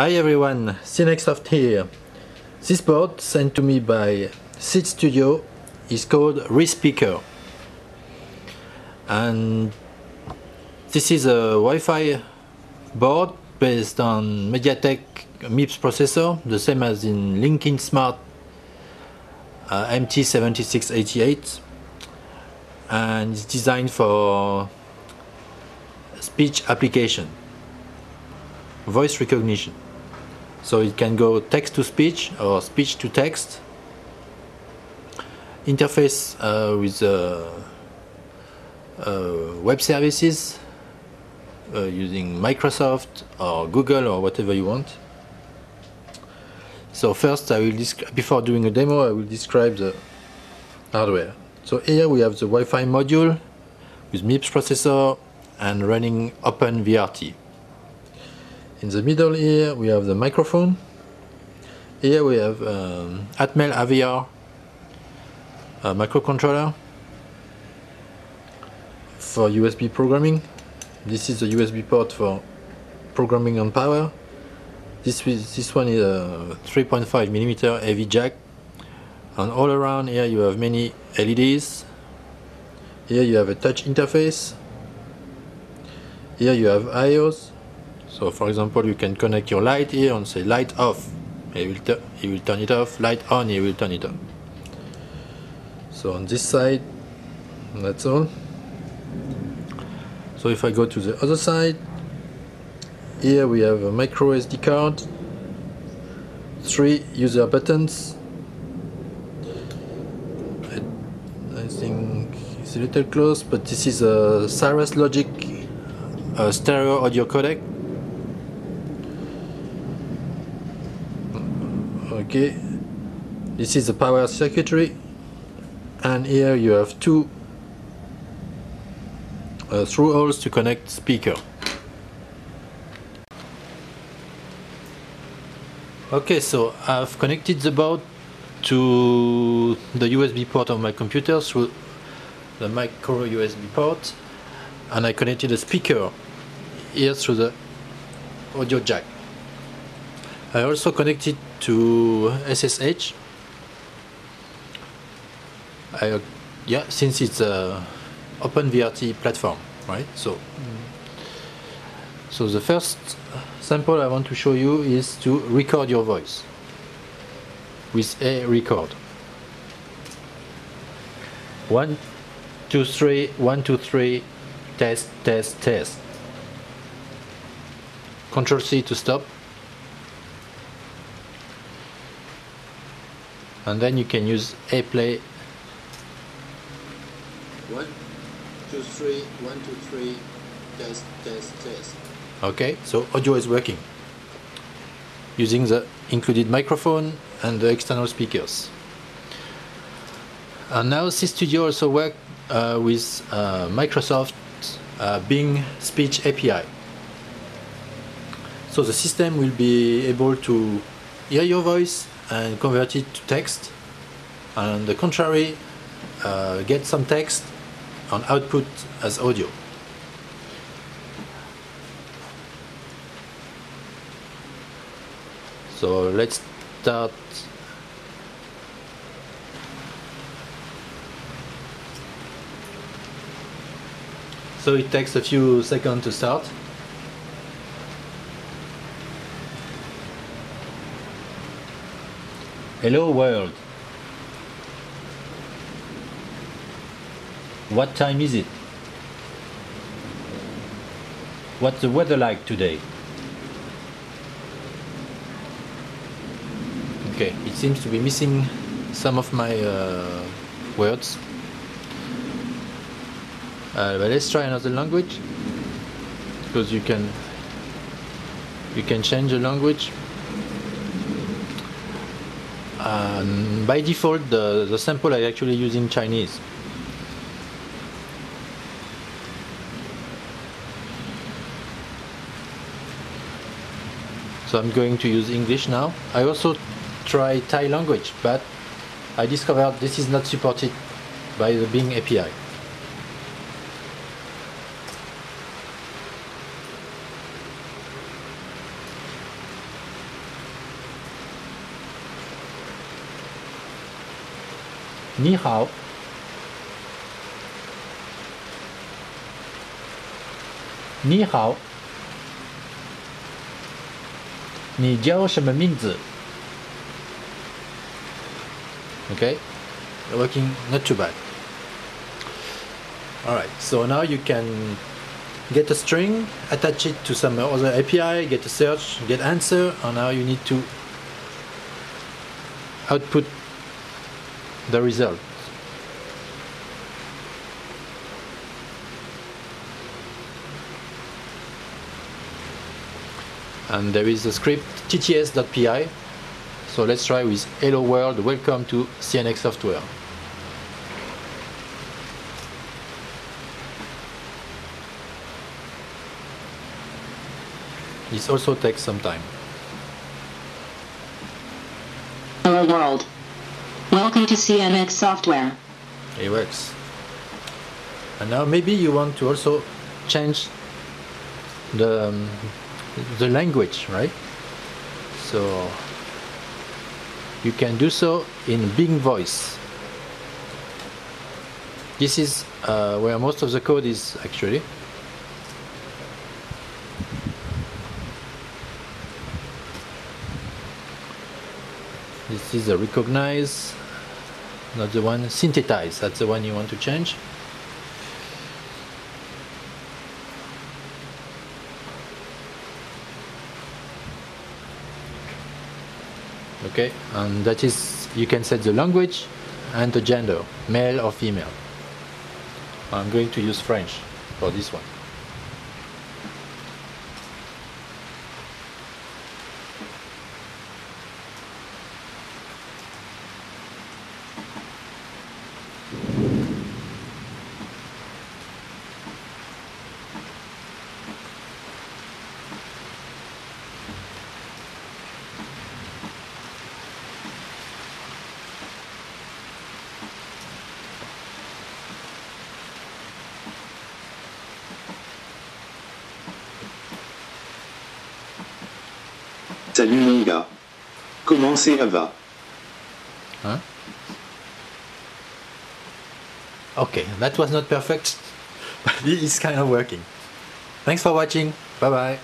Hi everyone, CNXSoft here. This board sent to me by Seeed Studio is called ReSpeaker. And this is a Wi-Fi board based on MediaTek MIPS processor, the same as in LinkIt Smart uh, MT7688 and it's designed for speech application, voice recognition. So it can go text to speech or speech to text. Interface uh, with uh, uh, web services uh, using Microsoft or Google or whatever you want. So first, I will before doing a demo, I will describe the hardware. So here we have the Wi-Fi module with MIPS processor and running OpenWrt. In the middle here we have the microphone. Here we have um, Atmel AVR microcontroller for USB programming. This is the USB port for programming on power. This, this one is a 3.5 millimeter AV jack and all around here you have many LEDs here you have a touch interface here you have IOs so for example you can connect your light here and say light off. It will, it will turn it off. Light on it will turn it on. So on this side that's all. So if I go to the other side here we have a micro SD card. Three user buttons. I think it's a little close, but this is a Cirrus Logic uh, stereo audio codec. Okay, this is the power circuitry, and here you have two uh, through holes to connect speaker. Okay, so I've connected the board to the USB port of my computer through the micro USB port and I connected a speaker here through the audio jack. I also connected to SSH. I, uh, yeah, since it's a OpenWrt platform, right? So, so the first sample I want to show you is to record your voice with arecord. One, two, three, one, two, three, test, test, test. Control C to stop. And then you can use aplay. One, two, three, one, two, three, test, test, test. Okay, so audio is working using the included microphone and the external speakers. And now Seeed Studio also work uh, with uh, Microsoft uh, Bing Speech API. So the system will be able to hear your voice and convert it to text, and on the contrary, uh, get some text on output as audio. So let's start. So it takes a few seconds to start hello world what time is it what's the weather like today Okay, it seems to be missing some of my uh, words. Uh, but let's try another language because you can you can change the language. Um, by default, the, the sample I actually using Chinese. So I'm going to use English now. I also try Thai language, but I discovered this is not supported by the Bing API. 你好，你好，你叫什么名字？Okay, working not too bad. Alright, so now you can get a string, attach it to some other API, get a search, get answer, and now you need to output the result. And there is a script tts.py. So let's try with hello world, welcome to CNX software. This also takes some time. Hello world. Welcome to CNX software. It works. And now maybe you want to also change the um, the language, right? So you can do so in Bing Voice. This is uh, where most of the code is actually. This is a recognize, not the one synthesize. That's the one you want to change. Okay, and that is you can set the language and the gender, male or female. I'm going to use French for this one. Salut mon gars. Comment ça va? Huh? Okay, that was not perfect, but it is kind of working. Thanks for watching. Bye bye.